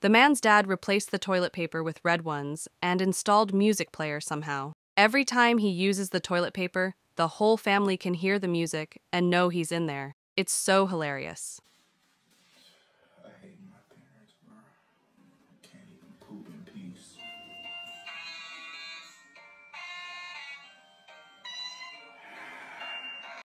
The man's dad replaced the toilet paper with red ones and installed music player somehow. Every time he uses the toilet paper, the whole family can hear the music and know he's in there. It's so hilarious.